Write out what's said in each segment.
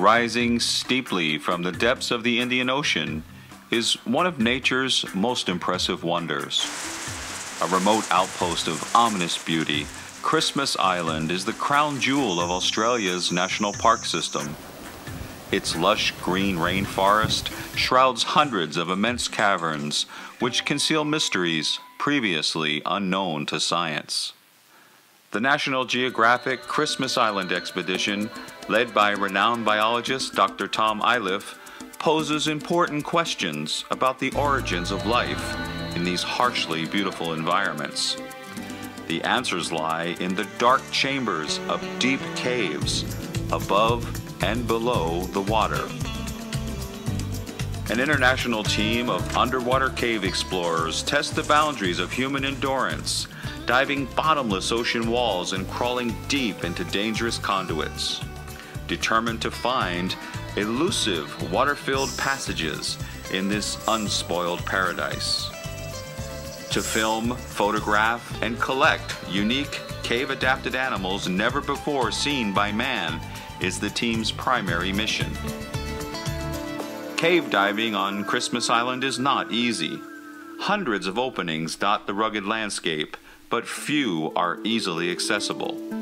rising steeply from the depths of the Indian Ocean, is one of nature's most impressive wonders. A remote outpost of ominous beauty, Christmas Island is the crown jewel of Australia's national park system. Its lush green rainforest shrouds hundreds of immense caverns which conceal mysteries previously unknown to science. The National Geographic Christmas Island expedition, led by renowned biologist Dr. Tom Iliffe, poses important questions about the origins of life in these harshly beautiful environments. The answers lie in the dark chambers of deep caves above and below the water. An international team of underwater cave explorers test the boundaries of human endurance, diving bottomless ocean walls and crawling deep into dangerous conduits. Determined to find elusive water-filled passages in this unspoiled paradise. To film, photograph, and collect unique cave-adapted animals never before seen by man is the team's primary mission. Cave diving on Christmas Island is not easy. Hundreds of openings dot the rugged landscape, but few are easily accessible.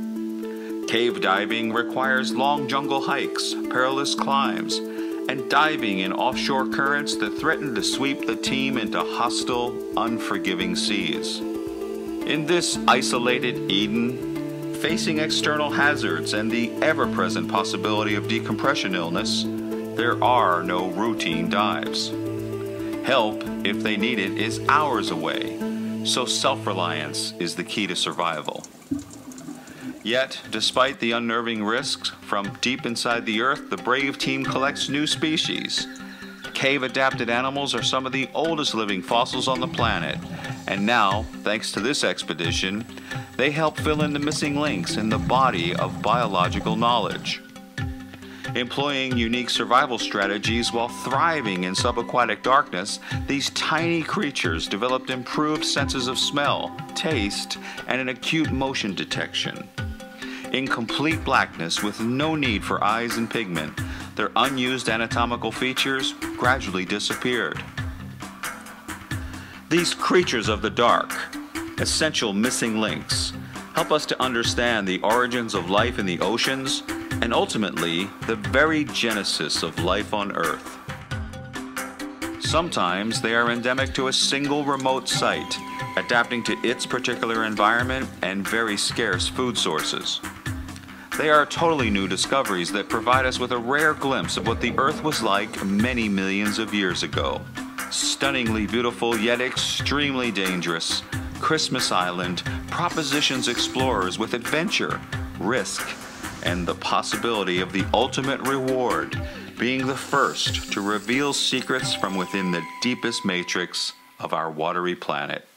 Cave diving requires long jungle hikes, perilous climbs, and diving in offshore currents that threaten to sweep the team into hostile, unforgiving seas. In this isolated Eden, facing external hazards and the ever present possibility of decompression illness, there are no routine dives. Help, if they need it, is hours away, so self reliance is the key to survival. Yet, despite the unnerving risks, from deep inside the earth, the brave team collects new species. Cave adapted animals are some of the oldest living fossils on the planet, and now, thanks to this expedition, they help fill in the missing links in the body of biological knowledge. Employing unique survival strategies while thriving in subaquatic darkness, these tiny creatures developed improved senses of smell, taste, and an acute motion detection. In complete blackness with no need for eyes and pigment, their unused anatomical features gradually disappeared. These creatures of the dark, essential missing links, help us to understand the origins of life in the oceans and ultimately the very genesis of life on Earth. Sometimes they are endemic to a single remote site, adapting to its particular environment and very scarce food sources. They are totally new discoveries that provide us with a rare glimpse of what the Earth was like many millions of years ago. Stunningly beautiful yet extremely dangerous, Christmas Island propositions explorers with adventure, risk, and the possibility of the ultimate reward being the first to reveal secrets from within the deepest matrix of our watery planet.